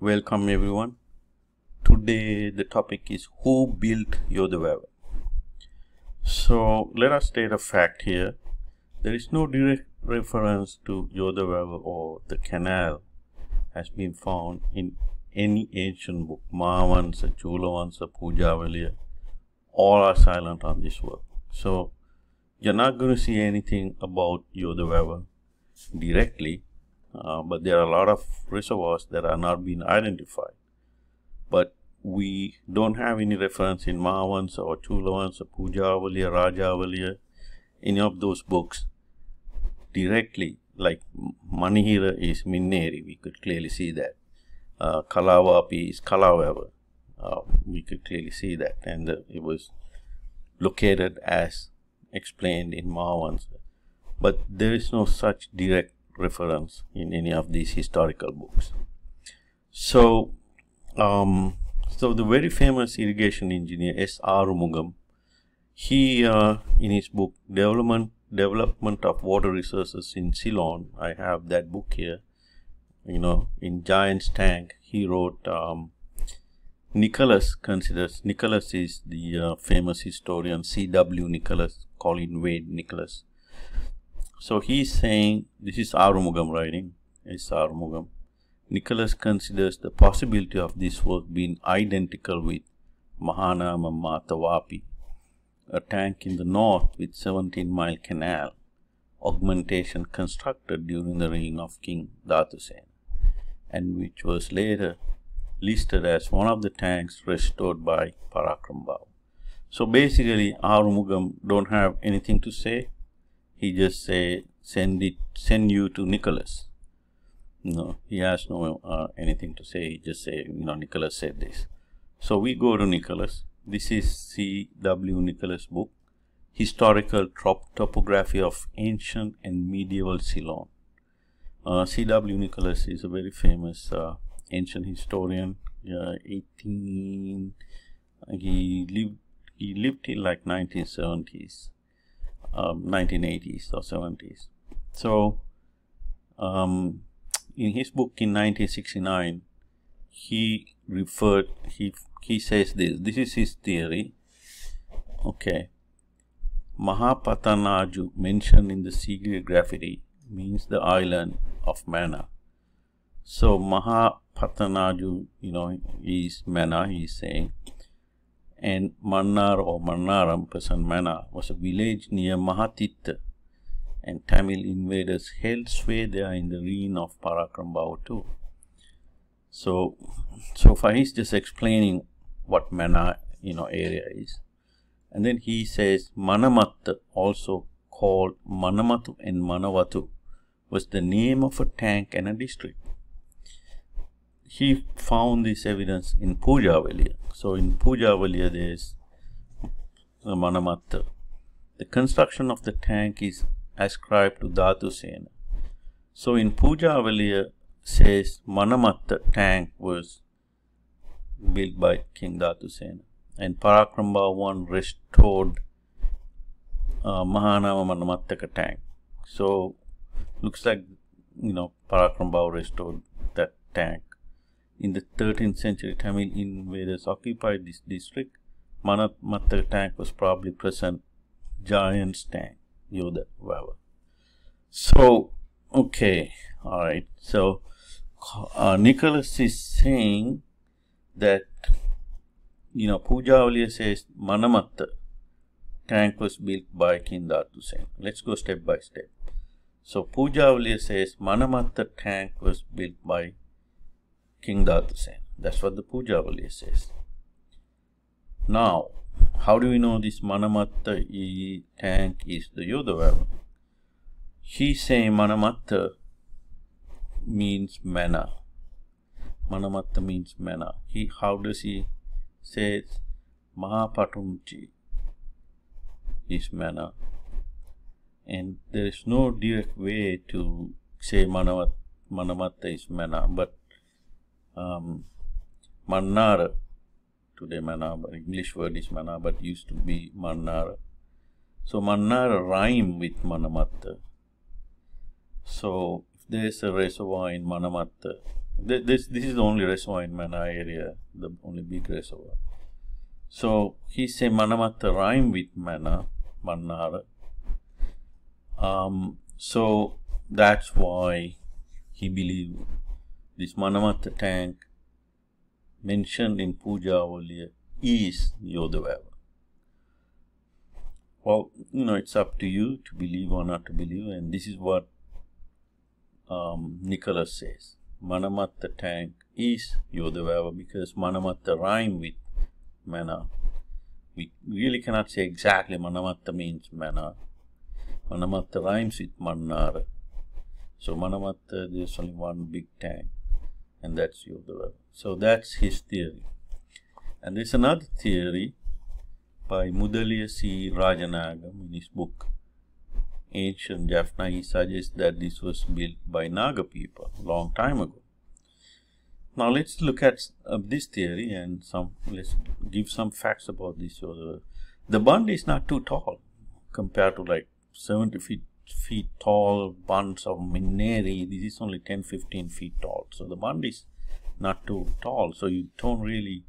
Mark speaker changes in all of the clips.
Speaker 1: Welcome everyone. Today the topic is who built Yodhavava. So let us state a fact here. There is no direct reference to Yodhavava or the canal has been found in any ancient book. Mahavansa, Chulavansa, Pujavaliya, all are silent on this work. So you're not going to see anything about Yodhavava directly uh, but there are a lot of reservoirs that are not being identified. But we don't have any reference in Mahavansa or Chulavansa, Pujavaliya, Rajavaliya, any of those books directly, like Manihira is Minneri, we could clearly see that. Uh, is Kalavava, uh, we could clearly see that. And uh, it was located as explained in Mahavansa. But there is no such direct reference in any of these historical books. So, um, so the very famous irrigation engineer S.R. Arumugam, he uh, in his book Development Development of Water Resources in Ceylon, I have that book here. You know, in Giant's Tank, he wrote. Um, Nicholas considers Nicholas is the uh, famous historian C.W. Nicholas, Colin Wade Nicholas so he's saying, this is Arumugam writing, it's Arumugam. Nicholas considers the possibility of this work being identical with Mahanama Matavapi, a tank in the north with 17 mile canal, augmentation constructed during the reign of King Dhatusena, and which was later listed as one of the tanks restored by Parakramabahu. So basically, Arumugam don't have anything to say he just say send it send you to Nicholas. No, he has no uh, anything to say. He just say you know Nicholas said this. So we go to Nicholas. This is C.W. Nicholas book, Historical Trop Topography of Ancient and Medieval Ceylon. Uh, C.W. Nicholas is a very famous uh, ancient historian. 18 he lived he lived till like 1970s um, 1980s or 70s. So, um, in his book in 1969, he referred, he, he says this, this is his theory. Okay. Mahapatanaju mentioned in the Sigiri graffiti means the island of Mana. So Mahapatanaju, you know, is Mana, he's saying and Mannar or Mannaram, present Mana, was a village near Mahatitta, and Tamil invaders held sway there in the reign of Parakramabahu too. So, so far he's just explaining what Mana, you know, area is. And then he says Manamatta, also called Manamatu and Manavatu, was the name of a tank and a district he found this evidence in Pujavaliya. So in Pujavaliya there is the Manamatta. The construction of the tank is ascribed to Dhatusena. So in Pujavaliya says Manamatta tank was built by King Dhatusena and Parakramabahu one restored uh, Mahanama Manamattaka tank. So looks like you know Parakramabahu restored that tank. In the 13th century, Tamil invaders occupied this district. Manamatta tank was probably present. Giant's tank, Yoda Vava. So, okay, all right. So, uh, Nicholas is saying that, you know, Pujavaliya says Manamatta tank was built by Kindatu Sen. Let's go step by step. So, Pujavaliya says Manamatta tank was built by King Dhatusena. That's what the Pujavaliya says. Now, how do we know this Manamatta tank is the Yodhavava? He saying Manamatta means mana. Manamatta means mana. He how does he say Mahapatumchi is mana. And there is no direct way to say Manamatta, Manamatta is mana, but um, Mannara. Today Manaba, English word is Mana, but used to be Mannara. So Mannara rhyme with Manamatta. So if there is a reservoir in Manamatta, Th- This this is the only reservoir in Mana area, the only big reservoir. So he say Manamatta rhyme with Mana, Mannara. Um, so that's why he believed this Manamatta tank mentioned in Pujavaliya is Yodhavava. Well, you know, it's up to you to believe or not to believe, and this is what um, Nicholas says. Manamatta tank is Yodhavava because Manamatta rhyme with Mana. We really cannot say exactly Manamatta means Mana. Manamatta rhymes with Mannara. So Manamatta, there's only one big tank, and that's Yodavava. So that's his theory. And there's another theory by Mudaliya C. Rasanayagam in his book Ancient Jaffna. He suggests that this was built by Naga people long time ago. Now let's look at uh, this theory and some let's give some facts about this. So the bund is not too tall compared to like 70 feet feet tall bunds of Minneri. This is only 10 15 feet tall. So the bund is not too tall. So you don't really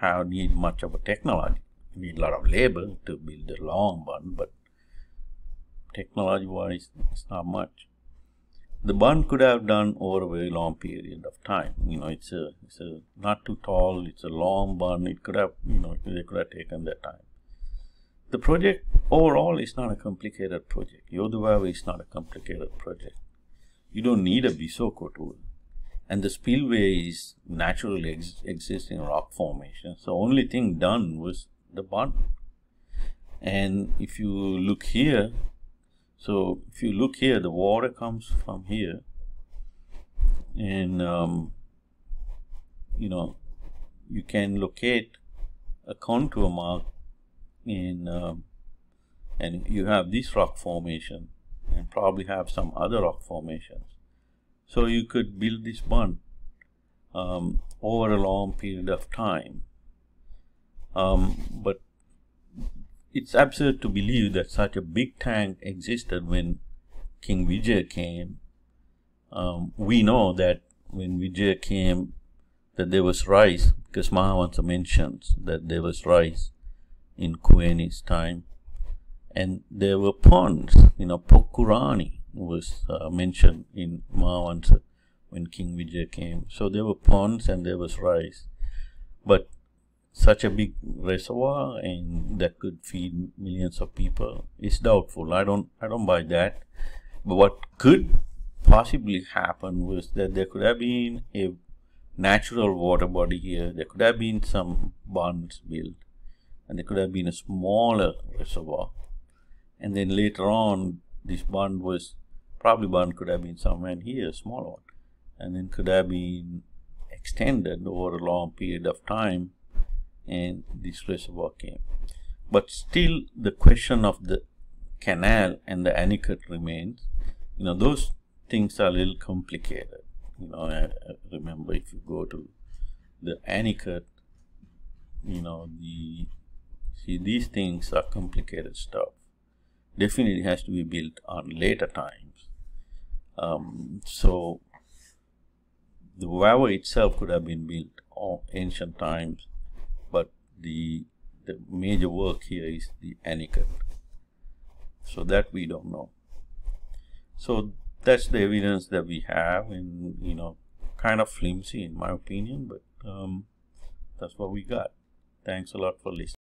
Speaker 1: have need much of a technology. You need a lot of labor to build a long bund, but technology wise, it's not much. The bund could have done over a very long period of time. You know, it's a, it's a not too tall, it's a long bund. It could have, you know, they could have taken their time. The project overall is not a complicated project. Yodavava is not a complicated project. You don't need a Bisoko tool. And the spillway is naturally ex- existing rock formation. So only thing done was the bottom. And if you look here, so if you look here, the water comes from here, and um, you know you can locate a contour mark in, um, and you have this rock formation, and probably have some other rock formations. So you could build this bund um, over a long period of time. Um, but it's absurd to believe that such a big tank existed when King Vijay came. Um, we know that when Vijay came, that there was rice, because Mahavansa mentions that there was rice in Kuveni's time. And there were ponds, you know, Pokurani was uh, mentioned in Mahavansa when King Vijay came. So there were ponds and there was rice. But such a big reservoir and that could feed millions of people is doubtful. I don't I don't buy that. But what could possibly happen was that there could have been a natural water body here. There could have been some bunds built, and there could have been a smaller reservoir. And then later on, this bund was probably bund could have been somewhere here, a small one, and then could have been extended over a long period of time and this reservoir came. But still, the question of the canal and the Anicut remains. You know, those things are a little complicated. You know, I, I remember if you go to the Anicut, you know, the see these things are complicated stuff. Definitely has to be built on later times. Um, so the Wawa itself could have been built on ancient times but the the major work here is the Anicut. So that we don't know. So that's the evidence that we have, and you know, kind of flimsy in my opinion, but um, that's what we got. Thanks a lot for listening.